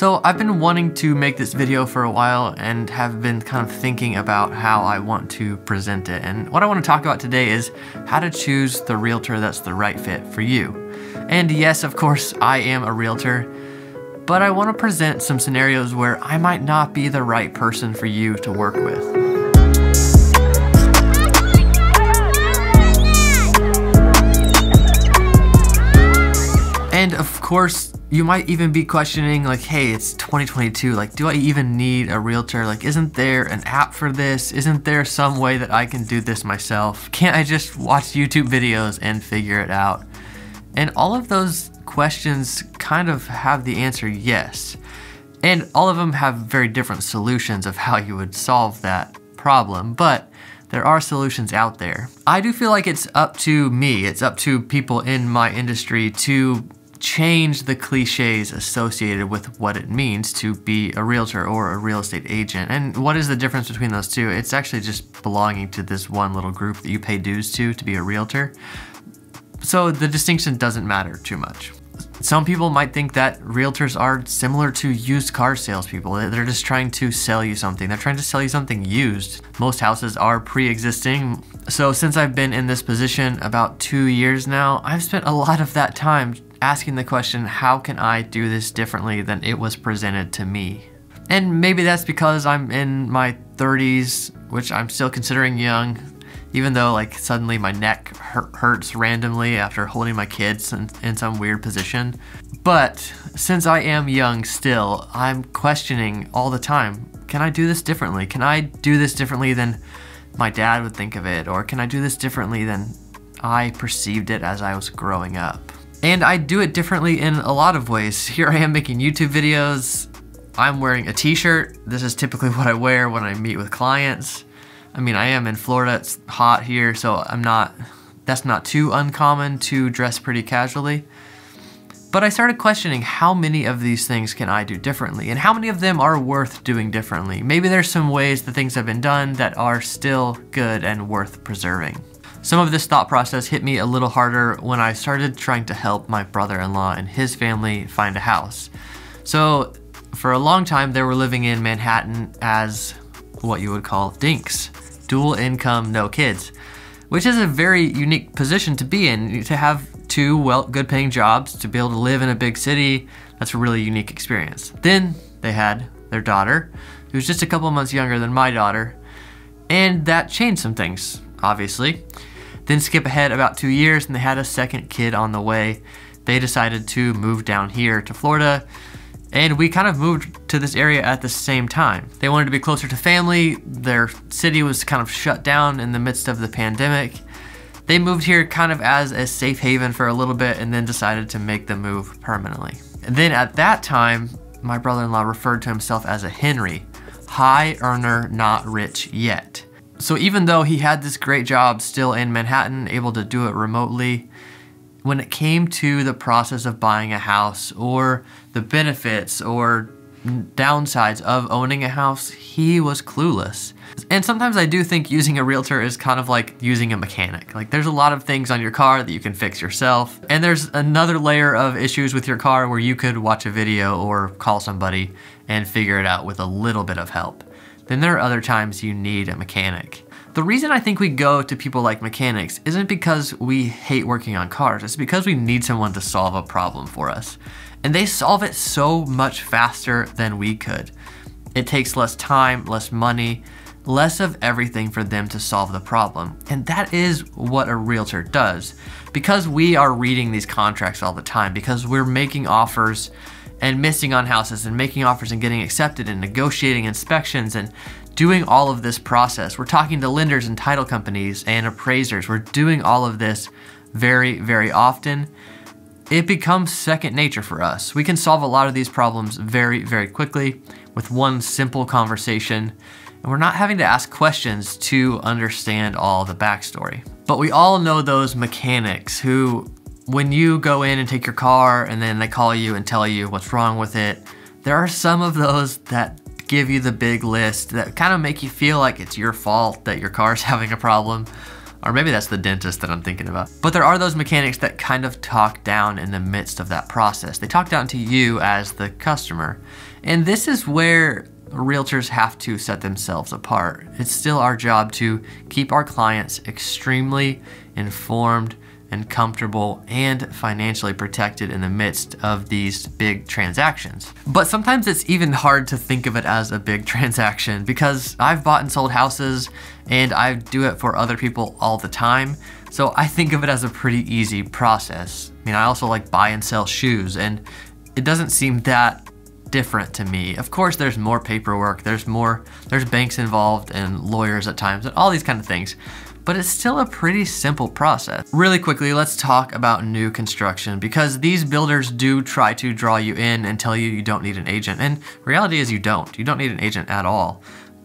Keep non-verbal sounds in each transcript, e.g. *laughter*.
So I've been wanting to make this video for a while and have been kind of thinking about how I want to present it. And what I want to talk about today is how to choose the realtor that's the right fit for you. And yes, of course, I am a realtor, but I want to present some scenarios where I might not be the right person for you to work with. And of course, you might even be questioning like, hey, it's 2022, like, do I even need a realtor? Like, isn't there an app for this? Isn't there some way that I can do this myself? Can't I just watch YouTube videos and figure it out? And all of those questions kind of have the answer yes. And all of them have very different solutions of how you would solve that problem, but there are solutions out there. I do feel like it's up to me, it's up to people in my industry to change the cliches associated with what it means to be a realtor or a real estate agent. And what is the difference between those two? It's actually just belonging to this one little group that you pay dues to to be a realtor. So the distinction doesn't matter too much. Some people might think that realtors are similar to used car salespeople. They're just trying to sell you something. They're trying to sell you something used. Most houses are pre-existing. So since I've been in this position about two years now, I've spent a lot of that time asking the question, how can I do this differently than it was presented to me? And maybe that's because I'm in my 30s, which I'm still considering young, even though like suddenly my neck hurts randomly after holding my kids in, in some weird position. But since I am young still, I'm questioning all the time, can I do this differently? Can I do this differently than my dad would think of it? Or can I do this differently than I perceived it as I was growing up? And I do it differently in a lot of ways. *laughs* Here I am making YouTube videos. I'm wearing a t-shirt. This is typically *laughs* what I wear when I meet with clients. I mean, I am in Florida, it's hot here, so I'm not, that's not too uncommon to dress pretty casually. But I started questioning how many of these things can I do differently and how many of them are worth doing differently. Maybe there's some ways the things have been done that are still good and worth preserving. Some of this thought process hit me a little harder when I started trying to help my brother-in-law and his family find a house. So for a long time, they were living in Manhattan as what you would call dinks, dual income, no kids, which is a very unique position to be in, to have two well, good paying jobs, to be able to live in a big city. That's a really unique experience. Then they had their daughter, who's just a couple months younger than my daughter, and that changed some things, obviously. Then skip ahead about two years and they had a second kid on the way. They decided to move down here to Florida and we kind of moved to this area at the same time. They wanted to be closer to family. Their city was kind of shut down in the midst of the pandemic. They moved here kind of as a safe haven for a little bit and then decided to make the move permanently. And then at that time, my brother-in-law referred to himself as a Henry, high earner, not rich yet. So even though he had this great job still in Manhattan, able to do it remotely, when it came to the process of buying a house or the benefits or downsides of owning a house, he was clueless. And sometimes I do think using a realtor is kind of like using a mechanic. Like there's a lot of things on your car that you can fix yourself. And there's another layer of issues with your car where you could watch a video or call somebody and figure it out with a little bit of help then there are other times you need a mechanic. The reason I think we go to people like mechanics isn't because we hate working on cars, it's because we need someone to solve a problem for us. And they solve it so much faster than we could. It takes less time, less money, less of everything for them to solve the problem. And that is what a realtor does. Because we are reading these contracts all the time, because we're making offers and missing on houses and making offers and getting accepted and negotiating inspections and doing all of this process. We're talking to lenders and title companies and appraisers. We're doing all of this very, very often. It becomes second nature for us. We can solve a lot of these problems very, very quickly with one simple conversation. And we're not having to ask questions to understand all the backstory. But we all know those mechanics who when you go in and take your car and then they call you and tell you what's wrong with it, there are some of those that give you the big list that kind of make you feel like it's your fault that your car's *laughs* having a problem. Or maybe that's the dentist that I'm thinking about. But there are those mechanics that kind of talk down in the midst of that process. They talk down to you as the customer. And this is where realtors have to set themselves apart. It's still our job to keep our clients extremely informed and comfortable and financially protected in the midst of these big transactions. But sometimes it's even hard to think of it as a big *laughs* transaction because I've bought and sold houses and I do it for other people all the time. So I think of it as a pretty easy process. I mean, I also like buy and sell shoes and it doesn't seem that different to me. Of course, there's more paperwork, there's more, there's banks involved and lawyers at times and all these kind of things but it's still a pretty simple process. Really quickly, let's talk about new construction because these builders do try to draw you in and tell you you don't need an agent. And reality is you don't. You don't need an agent at all.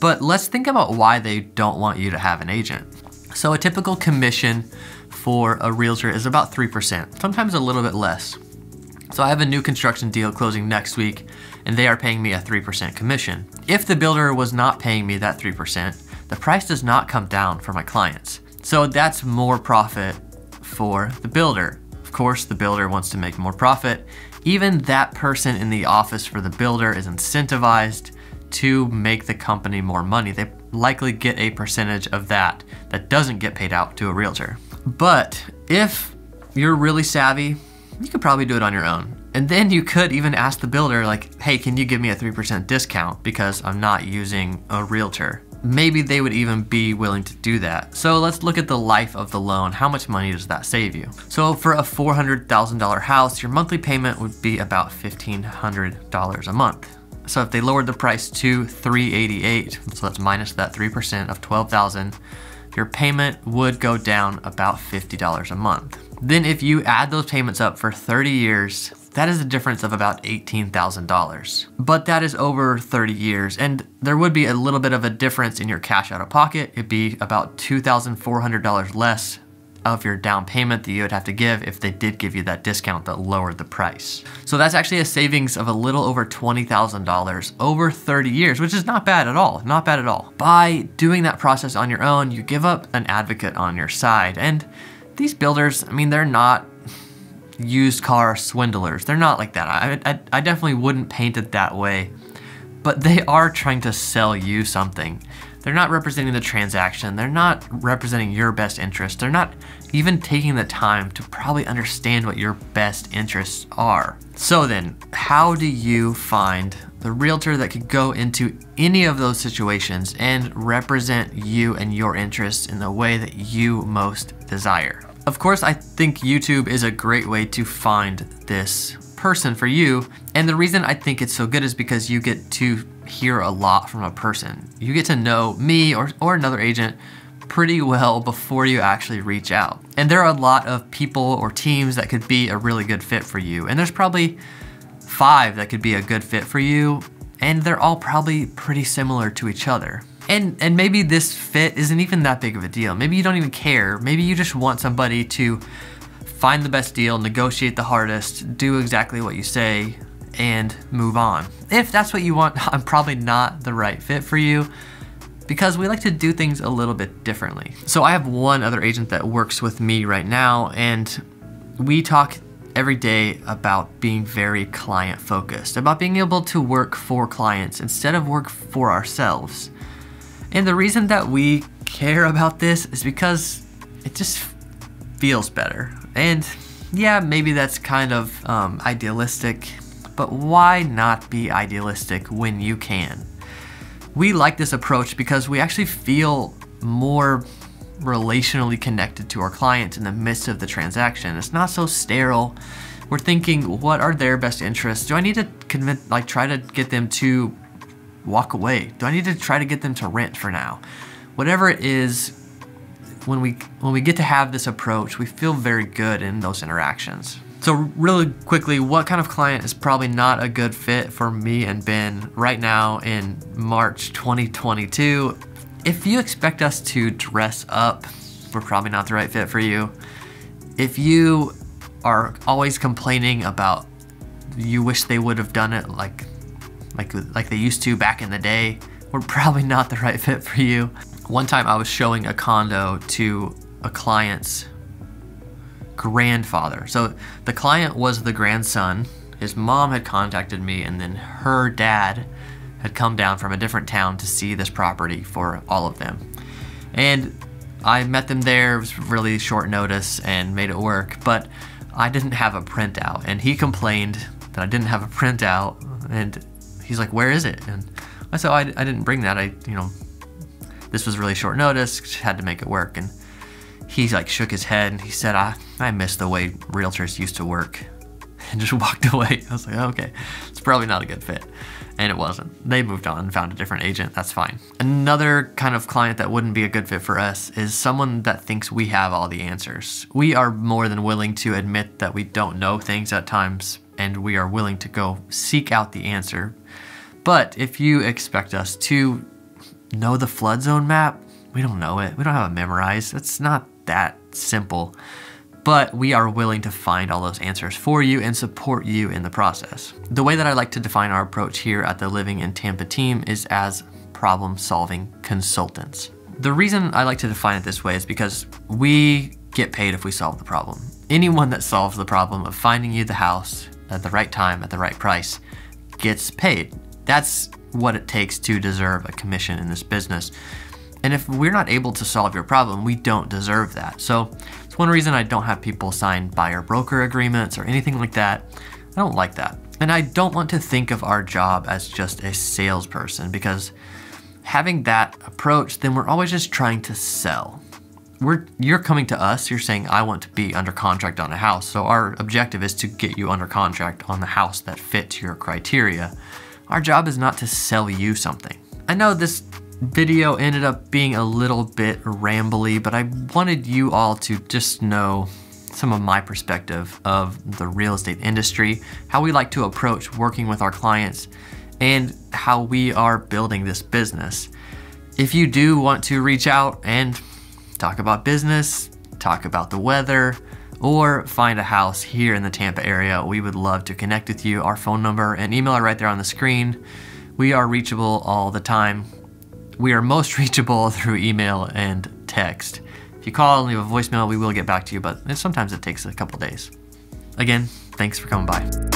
But let's think about why they don't want you to have an agent. So a typical commission for a realtor is about 3%, sometimes a little bit less. So I have a new construction deal closing next week and they are paying me a 3% commission. If the builder was not paying me that 3%, the price does not come down for my clients. So that's more profit for the builder. Of course, the builder wants to make more profit. Even that person in the office for the builder is incentivized to make the company more money. They likely get a percentage of that that doesn't get paid out to a realtor. But if you're really savvy, you could probably do it on your own. And then you could even ask the builder like, hey, can you give me a 3% discount because I'm not using a realtor? maybe they would even be willing to do that. So let's look at the life of the loan. How much money does that save you? So for a $400,000 house, your monthly payment would be about $1,500 a month. So if they lowered the price to 388, so that's minus that 3% of 12,000, your payment would go down about $50 a month. Then if you add those payments up for 30 years, that is a difference of about $18,000. But that is over 30 years, and there would be a little bit of a difference in your cash out of pocket. It'd be about $2,400 less of your down payment that you would have to give if they did give you that discount that lowered the price. So that's actually a savings of a little over $20,000 over 30 years, which is not bad at all, not bad at all. By doing that process on your own, you give up an advocate on your side. And these builders, I mean, they're not used car swindlers. They're not like that. I, I, I definitely wouldn't paint it that way. But they are trying to sell you something. They're not representing the transaction. They're not representing your best interest. They're not even taking the time to probably understand what your best interests are. So then, how do you find the realtor that could go into any of those situations and represent you and your interests in the way that you most desire? Of course, I think YouTube is a great way to find this person for you. And the reason I think it's so good is because you get to hear a lot from a person. You get to know me or, or another agent pretty well before you actually reach out. And there are a lot of people or teams that could be a really good fit for you. And there's probably five that could be a good fit for you. And they're all probably pretty similar to each other. And and maybe this fit isn't even that big of a deal. Maybe you don't even care. Maybe you just want somebody to find the best deal, negotiate the hardest, do exactly what you say, and move on. If that's what you want, *laughs* I'm probably not the right fit for you because we like to do things a little bit differently. So I have one other agent that works with me right now and we talk every day about being very client focused, about being able to work for clients instead of work for ourselves. And the reason that we care about this is because it just feels better. And yeah, maybe that's kind of um, idealistic, but why not be idealistic when you can? We like this approach because we actually feel more relationally connected to our clients in the midst of the transaction. It's not so sterile. We're thinking, what are their best interests? Do I need to convince, like, try to get them to walk away? Do I need to try to get them to rent for now? Whatever it is, when we when we get to have this approach, we feel very good in those interactions. So really quickly, what kind of client is probably not a good fit for me and Ben right now in March 2022? If you expect us to dress up, we're probably not the right fit for you. If you are always complaining about you wish they would have done it like like like they used to back in the day, we're probably not the right fit for you. One time I was showing a condo to a client's grandfather. So the client was the grandson. His mom had contacted me, and then her dad had come down from a different town to see this property for all of them. And I met them there, it was really short notice and made it work, but I didn't have a printout. And he complained that I didn't have a printout, and he's like, Where is it? And I said, oh, I, I didn't bring that. I, you know, this was really short notice, had to make it work. And he like shook his head and he said, I, I miss the way realtors used to work *laughs* and just walked *laughs* away. I was like, oh, okay, it's probably not a good fit. And it wasn't. They moved on and found a different agent. That's fine. Another kind of client that wouldn't be a good fit for us is someone that thinks we have all the answers. We are more than willing to admit that we don't know things at times and we are willing to go seek out the answer. But if you expect us to know the flood zone map, we don't know it. We don't have it memorized. It's not that simple but we are willing to find all those answers for you and support you in the process. The way that I like to define our approach here at the Living in Tampa team is as problem solving consultants. The reason I like to define it this way is because we get paid if we solve the problem. Anyone that solves the problem of finding you the house at the right time at the right price gets paid. That's what it takes to deserve a commission in this business. And if we're not able to solve your problem, we don't deserve that. So it's one reason I don't have people sign buyer broker agreements or anything like that. I don't like that. And I don't want to think of our job as just a salesperson because having that approach, then we're always just trying to sell. We're, you're coming to us, you're saying, I want to be under contract on a house. So our objective is to get you under contract on the house that fits your criteria. Our job is not to sell you something. I know this video ended up being a little bit rambly, but I wanted you all to just know some of my perspective of the real estate industry, how we like to approach working with our clients, and how we are building this business. If you do want to reach out and talk about business, talk about the weather, or find a house here in the Tampa area, we would love to connect with you. Our phone number and email are right there on the screen. We are reachable all the time. We are most *laughs* reachable through email and text. If you call and leave a voicemail, we will get back to you, but sometimes it takes a couple days. Again, thanks for coming by.